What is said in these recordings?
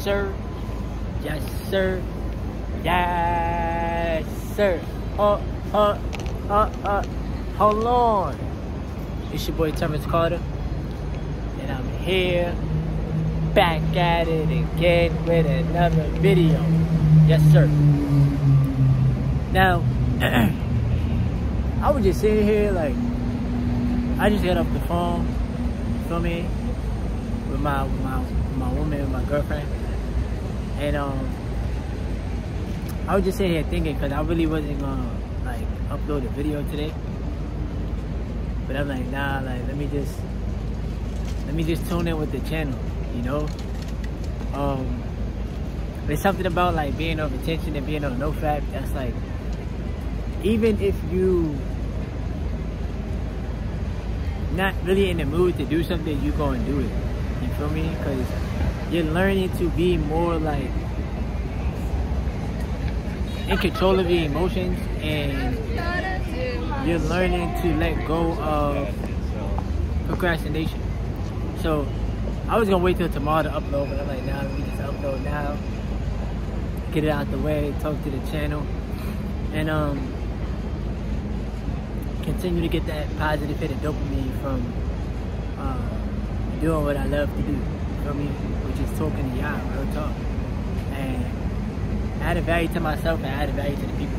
sir. Yes, sir. Yes, sir. Uh, uh, uh, uh. Hold on. It's your boy Terrence Carter. And I'm here back at it again with another video. Yes, sir. Now, I was just sitting here like, I just got off the phone, feel me, with my, with my, my woman, with my girlfriend. And, um, I was just sitting here thinking, cause I really wasn't gonna, like, upload a video today. But I'm like, nah, like, let me just, let me just tune in with the channel, you know? Um, there's something about like being on retention and being on no fap that's like, even if you not really in the mood to do something, you go and do it. You feel me? Because you're learning to be more like in control of your emotions and you're learning to let go of procrastination. So I was gonna wait till tomorrow to upload, but I'm like, nah, let me just upload now. Get it out the way, talk to the channel, and um, continue to get that positive hit of dopamine from uh, doing what I love to do. Feel me? Which is talking to y'all, real talk, and adding value to myself and adding value to the people.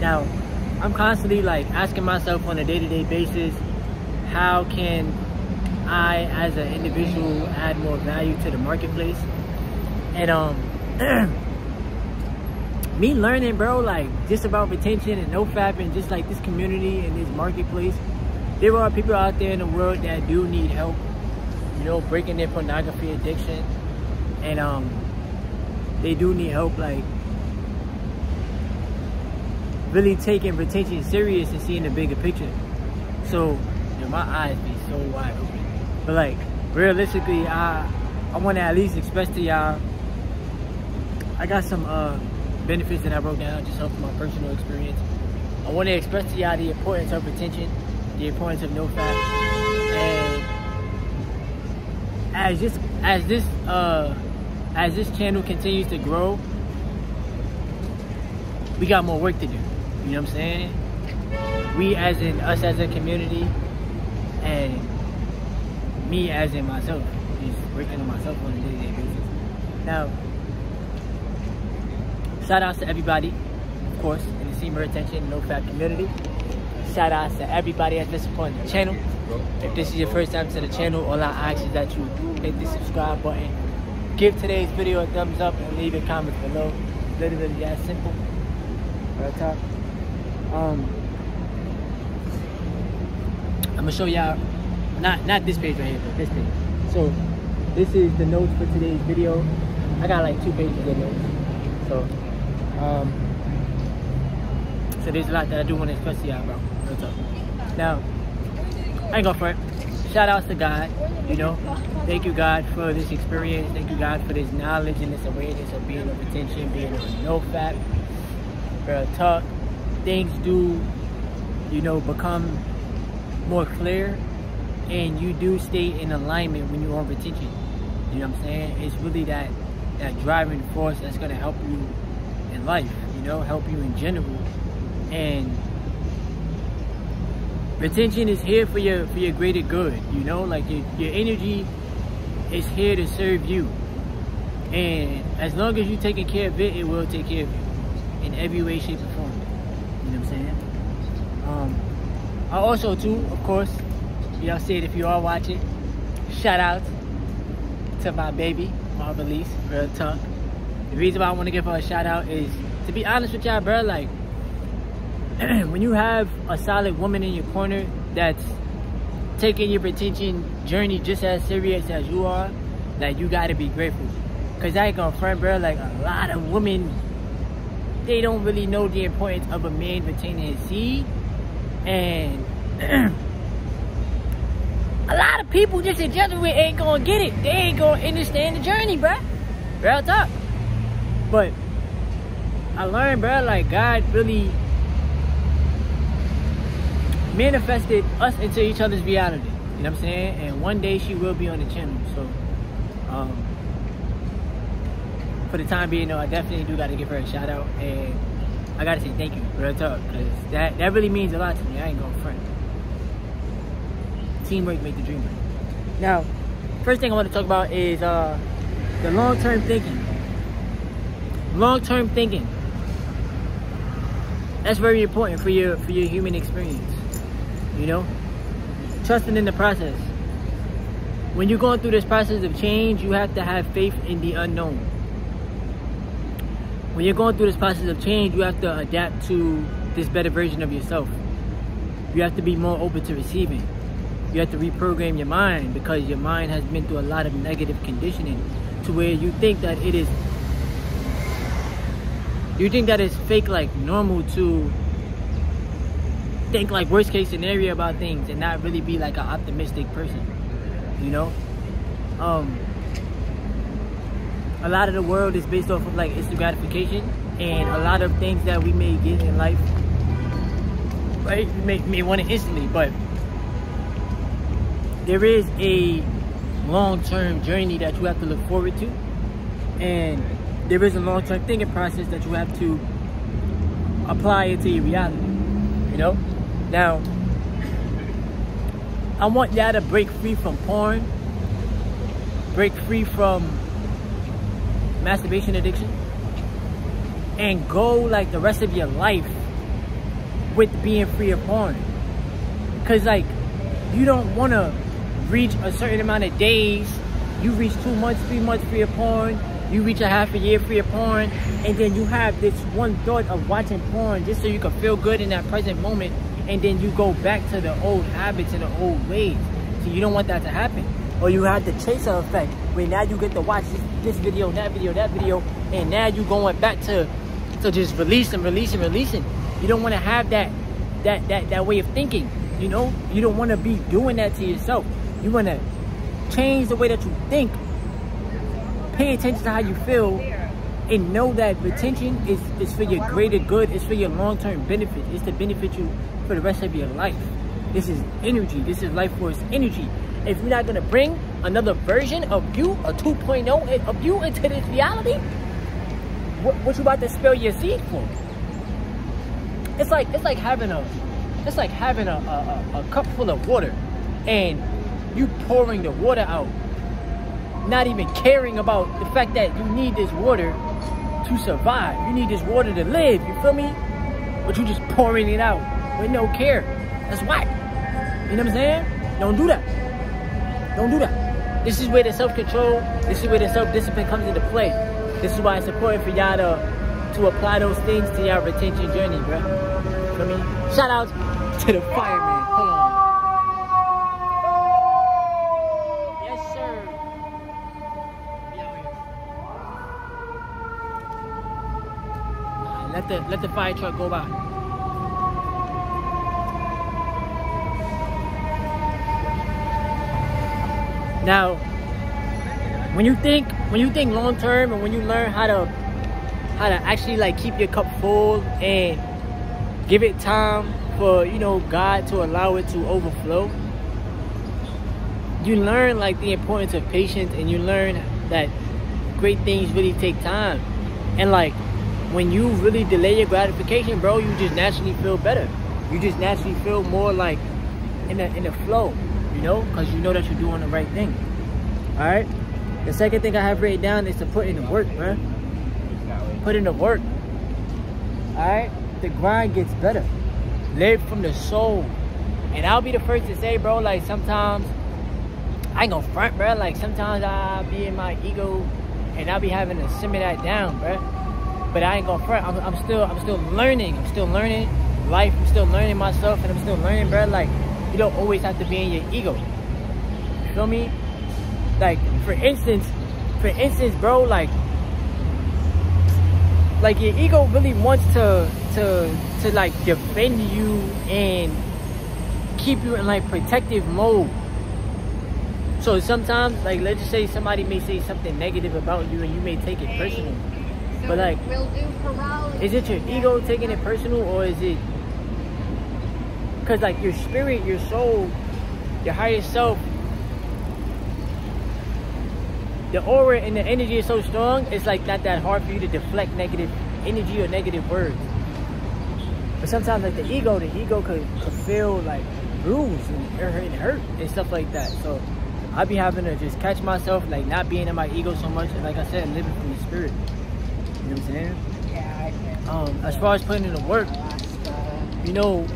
Now, I'm constantly like asking myself on a day-to-day basis, how can I, as an individual, add more value to the marketplace? And um, me learning, bro, like just about retention and no fap and just like this community and this marketplace. There are people out there in the world that do need help, you know, breaking their pornography addiction, and um, they do need help, like really taking retention serious and seeing the bigger picture. So, my eyes be so wide open. But like, realistically, I I want to at least express to y'all. I got some uh, benefits that I wrote down just off my personal experience. I want to express to y'all the importance of retention, the importance of no and as this as this uh as this channel continues to grow, we got more work to do. You know what I'm saying? We as in us as a community and me as in myself. Just working on myself on a day-to-day basis. Now, shout outs to everybody, of course, in the Semen Retention No Fap community. Shout outs to everybody that's been supporting the channel. If this is your first time to the channel, all I ask is that you hit the subscribe button. Give today's video a thumbs up and leave your comments below. Literally that simple. Right top. Um, I'm gonna show y'all not not this page right here, but this page. So this is the notes for today's video. I got like two pages of notes. So um so there's a lot that I do want to express to y'all. Now, I ain't go for it. Shout outs to God, you know. Thank you God for this experience. Thank you God for this knowledge and this awareness of being on retention, being on no fap. Real talk. Things do, you know, become more clear and you do stay in alignment when you're on retention. You know what I'm saying? It's really that that driving force that's gonna help you in life, you know, help you in general. And retention is here for your for your greater good, you know, like your your energy is here to serve you. And as long as you're taking care of it, it will take care of you in every way, shape, or form. You know what I'm saying? Um, I also too, of course, y'all see it if you are watching. Shout out to my baby, Marvelise, real talk. The reason why I want to give her a shout out is, to be honest with y'all, bro, like, when you have a solid woman in your corner that's taking your retention journey just as serious as you are, like, you gotta be grateful. Cause I ain't gonna front, bro, like, a lot of women, they don't really know the importance of a man retaining his seed. And a lot of people just in general ain't gonna get it. They ain't gonna understand the journey, bro. Real talk. But I learned, bro, like God really manifested us into each other's reality. You know what I'm saying? And one day she will be on the channel. So um for the time being, though, I definitely do got to give her a shout out. And I got to say thank you, real talk. Because that, that really means a lot to me. I ain't going front. Teamwork make the dream work. Now, first thing I want to talk about is uh, the long-term thinking. Long-term thinking. That's very important for your for your human experience. You know, trusting in the process. When you're going through this process of change, you have to have faith in the unknown. When you're going through this process of change, you have to adapt to this better version of yourself. You have to be more open to receiving. You have to reprogram your mind because your mind has been through a lot of negative conditioning to where you think that it is you think that it's fake like normal to think like worst case scenario about things and not really be like an optimistic person you know? Um a lot of the world is based off of like instant gratification and a lot of things that we may get in life right may, may want it instantly but there is a long-term journey that you have to look forward to and there is a long-term thinking process that you have to apply into your reality you know now I want y'all to break free from porn. Break free from masturbation addiction. And go like the rest of your life with being free of porn. Because like you don't want to reach a certain amount of days. You reach two months three months free of porn. You reach a half a year free of porn. And then you have this one thought of watching porn just so you can feel good in that present moment and then you go back to the old habits and the old ways. So you don't want that to happen. Or you have the chaser effect where now you get to watch this, this video that video that video and now you're going back to to just releasing releasing releasing. You don't want to have that that that that way of thinking you know? You don't want to be doing that to yourself. You want to change the way that you think. Pay attention to how you feel and know that retention is, is for your greater good it's for your long-term benefit it's to benefit you for the rest of your life. This is energy this is life force energy. If you're not going to bring another version of you a 2.0 of you into this reality what, what you about to spill your seed for? It's like it's like having a it's like having a, a, a cup full of water and you pouring the water out not even caring about the fact that you need this water to survive. You need this water to live, you feel me? But you just pouring it out with no care. That's why. You know what I'm saying? Don't do that. Don't do that. This is where the self-control, this is where the self-discipline comes into play. This is why it's important for y'all to, to apply those things to your retention journey, bro. You Feel me? Shout out to the fireman. Hold on. Let the let the fire truck go by. Now, when you think when you think long term and when you learn how to how to actually like keep your cup full and give it time for you know God to allow it to overflow, you learn like the importance of patience and you learn that great things really take time and like when you really delay your gratification, bro, you just naturally feel better. You just naturally feel more like in the in the flow, you know, because you know that you're doing the right thing. All right. The second thing I have written down is to put in the work, bro. Put in the work. All right. The grind gets better. Live from the soul. And I'll be the first to say, bro, like sometimes I ain't gonna front, bro. Like sometimes I'll be in my ego and I'll be having to simmer that down, bro but I ain't gonna front. I'm, I'm still I'm still learning. I'm still learning life. I'm still learning myself, and I'm still learning, bro. Like you don't always have to be in your ego. You feel me? Like for instance, for instance, bro, like like your ego really wants to to to like defend you and keep you in like protective mode. So sometimes, like let's just say somebody may say something negative about you and you may take it personal. But like, is it your ego taking it personal or is it because like your spirit, your soul, your higher self the aura and the energy is so strong, it's like not that hard for you to deflect negative energy or negative words. But sometimes like the ego, the ego could, could feel like bruised and hurt and hurt and stuff like that. So I be having to just catch myself, like not being in my ego so much, and like I said, living from the spirit. You know what I'm saying? Yeah, Um, as far as putting in the work, you know,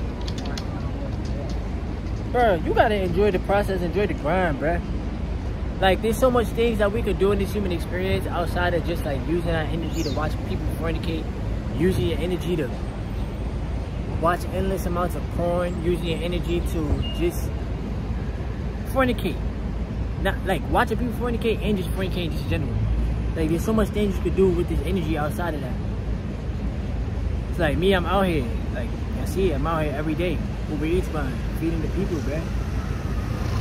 bro, you gotta enjoy the process, enjoy the grind, bro. Like, there's so much things that we could do in this human experience outside of just like using our energy to watch people fornicate, using your energy to watch endless amounts of porn, using your energy to just fornicate. Not like watching people fornicate and just fornicate just in general. Like there's so much things you could do with this energy outside of that. It's like me, I'm out here. Like I see, I'm out here every day. Uber Eats buying, feeding the people, man.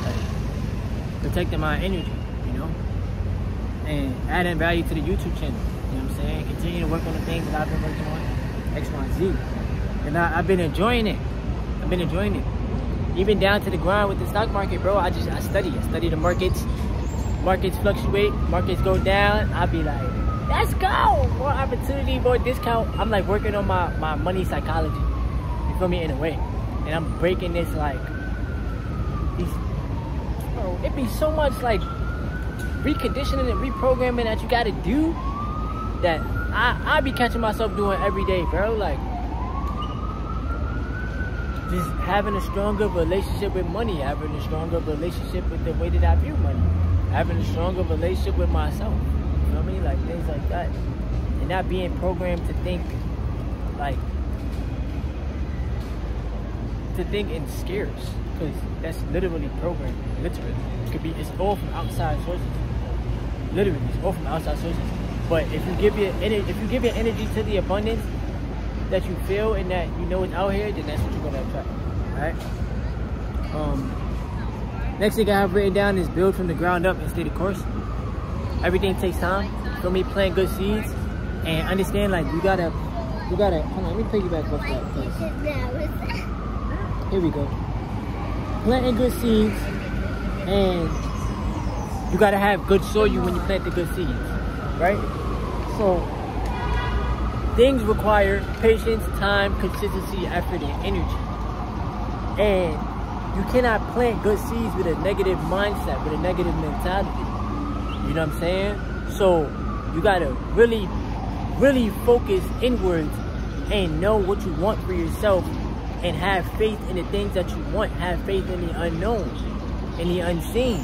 Like protecting my energy, you know, and adding value to the YouTube channel. You know what I'm saying? Continue to work on the things that I've been working on, X, Y, Z, and I, I've been enjoying it. I've been enjoying it even down to the grind with the stock market, bro. I just I study. I study the markets. Markets fluctuate. Markets go down. I'll be like, let's go. More opportunity, more discount. I'm like working on my my money psychology. You feel me in a way, and I'm breaking this like these. It be so much like reconditioning and reprogramming that you got to do that I I be catching myself doing every day, bro. Like just having a stronger relationship with money, having a stronger relationship with the way that I view money, having a stronger relationship with myself. You know what I mean? Like things like that. And not being programmed to think like to think in scares. Because that's literally programmed. Literally. It could be it's all from outside sources. Literally, it's all from outside sources. But if you give your energy, if you give your energy to the abundance that you feel and that you know is out here, then that's what you're gonna attract. Alright? Um next thing I have written down is build from the ground up and stay the course. Everything takes time. For me plant good seeds and understand like you gotta you gotta hold on, let me piggyback off that first. Here we go. Planting good seeds and you gotta have good soil when you plant the good seeds. Right? So things require patience, time, consistency, effort, and energy. And you cannot plant good seeds with a negative mindset, with a negative mentality. You know what I'm saying? So you gotta really, really focus inwards and know what you want for yourself and have faith in the things that you want. Have faith in the unknown, in the unseen.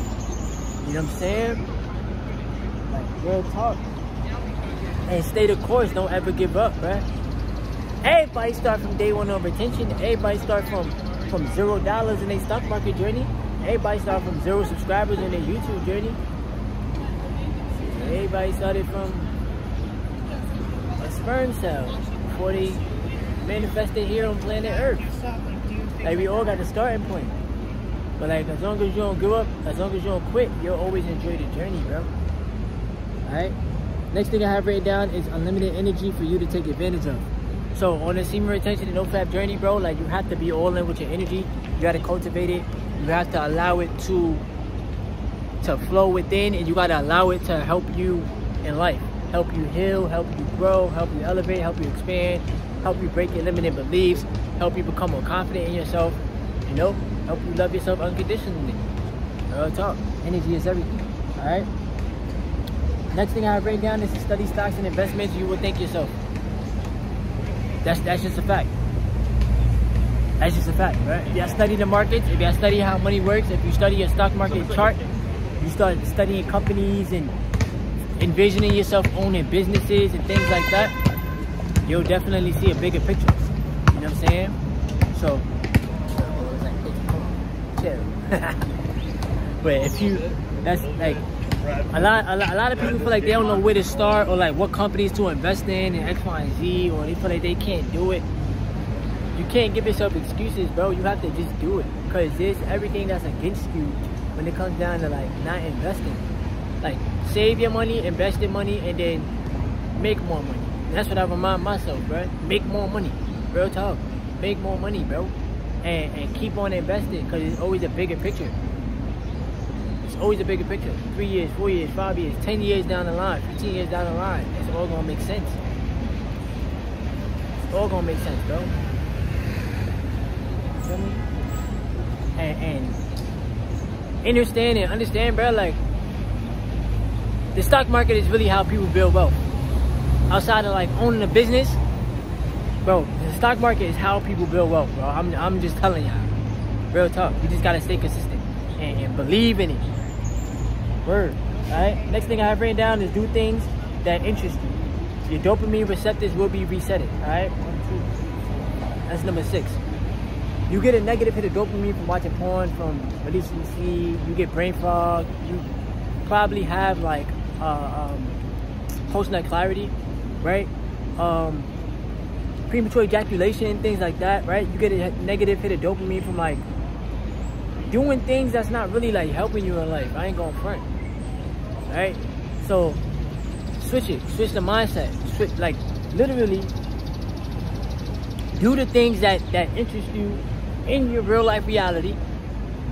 You know what I'm saying? Like real talk and stay the course. Don't ever give up, bruh. Everybody start from day one of retention. Everybody start from from zero dollars in their stock market journey. Everybody start from zero subscribers in their YouTube journey. Everybody started from a sperm cell before they manifested here on planet Earth. Like we all got the starting point. But like as long as you don't give up, as long as you don't quit, you'll always enjoy the journey, bro. Alright? Next thing I have written down is unlimited energy for you to take advantage of. So on the semen retention and NoFap journey, bro, like you have to be all in with your energy. You got to cultivate it. You have to allow it to to flow within, and you got to allow it to help you in life, help you heal, help you grow, help you elevate, help you expand, help you break your limiting beliefs, help you become more confident in yourself. You know, help you love yourself unconditionally. Real talk. Energy is everything. All right. Next thing I break down is to study stocks and investments. You would think yourself. That's that's just a fact. That's just a fact, right? If you study the markets, if you study how money works, if you study a stock market chart, you start studying companies and envisioning yourself owning businesses and things like that, you'll definitely see a bigger picture. You know what I'm saying? So, but if you, that's like, a lot, a lot, a lot of people feel like they don't know where to start or like what companies to invest in and X, Y, and Z, or they feel like they can't do it. You can't give yourself excuses, bro. You have to just do it because there's everything that's against you when it comes down to like not investing. Like save your money, invest your money, and then make more money. That's what I remind myself, bro. Make more money, real talk. Make more money, bro, and and keep on investing because it's always a bigger picture It's always a bigger picture. Three years, four years, five years, 10 years down the line, 15 years down the line. It's all gonna make sense. It's all gonna make sense, bro. Feel me? And, and understand and understand, bro, like the stock market is really how people build wealth. Outside of like owning a business, bro, the stock market is how people build wealth, bro. I'm, I'm just telling y'all. Real talk. You just gotta stay consistent and, and believe in it. Word. Alright? Next thing I have written down is do things that interest you. Your dopamine receptors will be resetted. Alright? That's number six. You get a negative hit of dopamine from watching porn, from releasing sleep, you get brain fog, you probably have like uh, um, post-nut clarity, right? Um, premature ejaculation, things like that, right? You get a negative hit of dopamine from like doing things that's not really like helping you in life. I ain't going front, right? So switch it, switch the mindset, switch like literally do the things that that interest you in your real life reality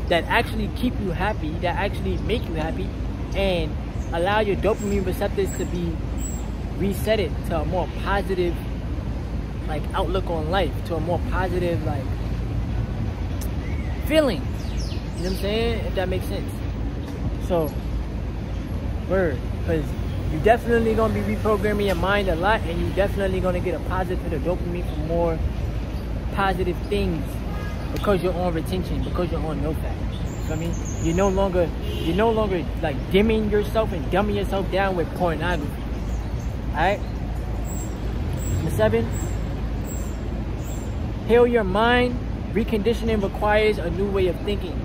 that actually keep you happy, that actually make you happy, and allow your dopamine receptors to be resetted to a more positive like outlook on life to a more positive like feeling. You know what i'm saying? If that makes sense. So because you're definitely gonna be reprogramming your mind a lot and you're definitely gonna get a positive of dopamine for more positive things because you're on retention because you're on no fap I mean, you're no longer you're no longer like dimming yourself and dumbing yourself down with pornography. Alright? Number seven, heal your mind. Reconditioning requires a new way of thinking.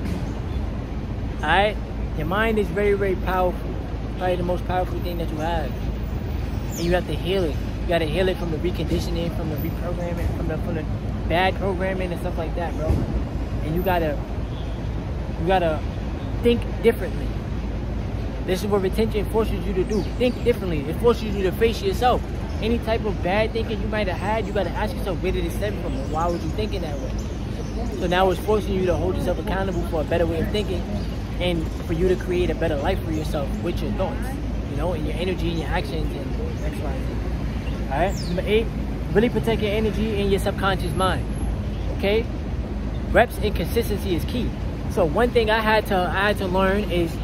Alright? Your mind is very, very powerful. Probably the most powerful thing that you have. And you have to heal it. You gotta heal it from the reconditioning, from the reprogramming, from the from the bad programming and stuff like that, bro. And you gotta you gotta think differently. This is what retention forces you to do. Think differently. It forces you to face yourself. Any type of bad thinking you might have had, you gotta ask yourself where did it stem from and why was you thinking that way? So now it's forcing you to hold yourself accountable for a better way of thinking and for you to create a better life for yourself with your thoughts, you know, and your energy and your actions and X, Y, Z. Alright? Number eight, really protect your energy in your subconscious mind. Okay? Reps and consistency is key. So one thing I had to I had to learn is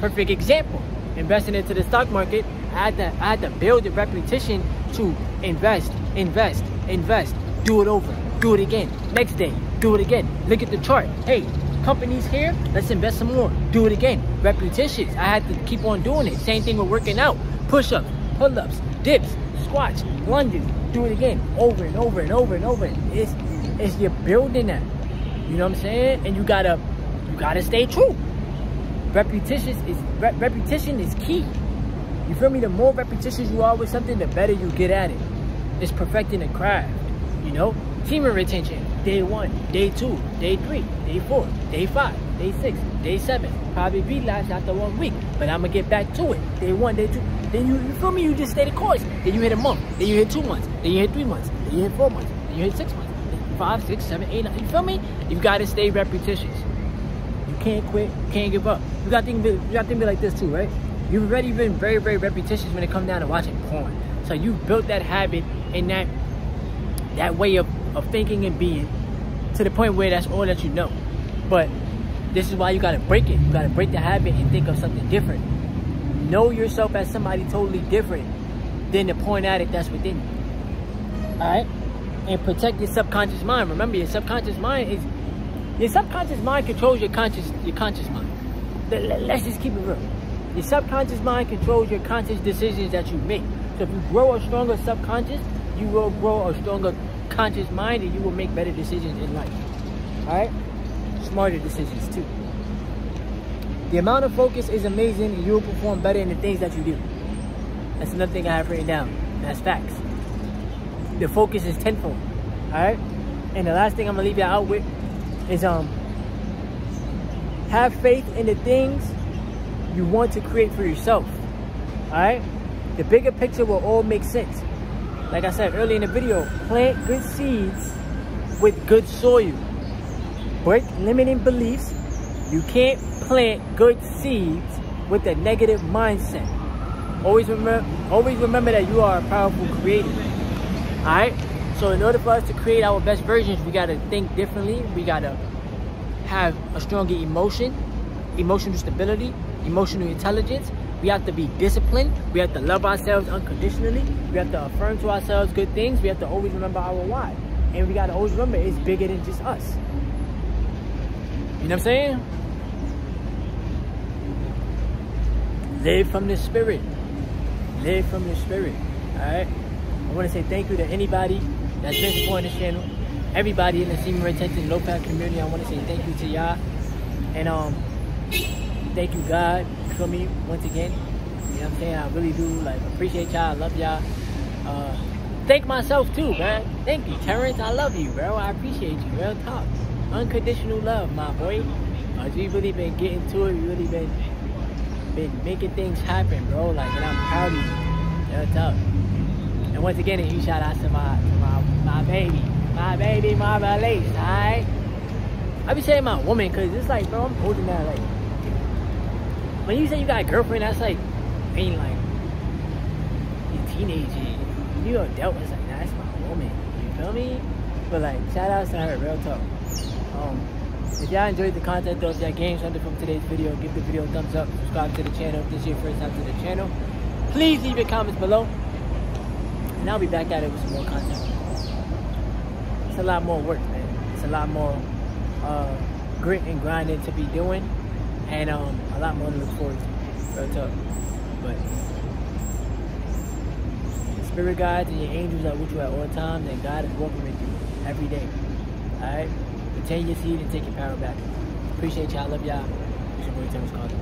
perfect example. Investing into the stock market, I had to I had to build a repetition to invest, invest, invest, do it over, do it again. Next day, do it again. Look at the chart. Hey, companies here, let's invest some more. Do it again. Repetitions. I had to keep on doing it. Same thing with working out. Push-ups, pull-ups, dips, squats, lunges. Do it again. Over and over and over and over. It's it's you're building that. You know what I'm saying? And you gotta you gotta stay true. Repetition is re repetition is key. You feel me? The more repetitions you are with something, the better you get at it. It's perfecting the craft. You know, team retention. Day one, day two, day three, day four, day five, day six, day seven. Probably be last after one week, but I'm gonna get back to it. Day one, day two. Then you, you feel me? You just stay the course. Then you hit a month. Then you hit two months. Then you hit three months. Then you hit four months. Then you hit six months. Five, six, seven, eight, nine. You feel me? You gotta stay repetitious You can't quit, You can't give up. You gotta think, you gotta think like this too, right? You've already been very, very repetitious when it comes down to watching porn. So you built that habit and that that way of, of thinking and being to the point where that's all that you know. But this is why you gotta break it. You gotta break the habit and think of something different. Know yourself as somebody totally different than the point at it that's within you. Alright? And protect your subconscious mind. Remember, your subconscious mind is your subconscious mind controls your conscious your conscious mind. Let's just keep it real. Your subconscious mind controls your conscious decisions that you make. So if you grow a stronger subconscious, you will grow a stronger conscious mind and you will make better decisions in life. Alright? Smarter decisions too. The amount of focus is amazing you will perform better in the things that you do. That's another thing I have written down. That's facts. The focus is tenfold. Alright? And the last thing I'm gonna leave you out with is um have faith in the things you want to create for yourself. Alright? The bigger picture will all make sense. Like I said earlier in the video, plant good seeds with good soil. Break limiting beliefs You can't plant good seeds with a negative mindset. Always remember, always remember that you are a powerful creator. All right. So in order for us to create our best versions, we gotta think differently. We gotta have a stronger emotion, emotional stability, emotional intelligence. We have to be disciplined. We have to love ourselves unconditionally. We have to affirm to ourselves good things. We have to always remember our why. And we gotta always remember it's bigger than just us. You know what I'm saying? Live from the spirit. Live from the spirit. Alright? I want to say thank you to anybody that's been supporting this channel. Everybody in the Semen Retention Low community, I want to say thank you to y'all. And um thank you God for me once again. You know what I'm saying? I really do like appreciate y'all. I love y'all. Uh thank myself too, man. Thank you, Terrence. I love you, bro. I appreciate you. Real talk. Unconditional love, my boy. Uh, you really been getting to it. You really been been making things happen, bro. Like, and I'm proud of you. Real talk. And once again, a huge shout out to my to my my baby, my baby, my Release, alright? I be saying my woman, cause it's like, bro, I'm older now. Like, when you say you got a girlfriend, that's like, being like, you teenager. When you adult, it's like, that's my woman. You feel me? But like, shout out to her, real talk. Um, if y'all enjoyed the content though, if y'all gained something from today's video, give the video a thumbs up, subscribe to the channel if this is your first time to the channel. Please leave your comments below. And I'll be back at it with some more content. It's a lot more work, man. It's a lot more uh, grit and grinding to be doing. And um, a lot more to look forward to. Real talk. But spirit guides and your angels are with you at all times, and God is working with you every day. Alright? Retain your seed and take your power back. Appreciate y'all. Love y'all. It's your boy Terrence Carter.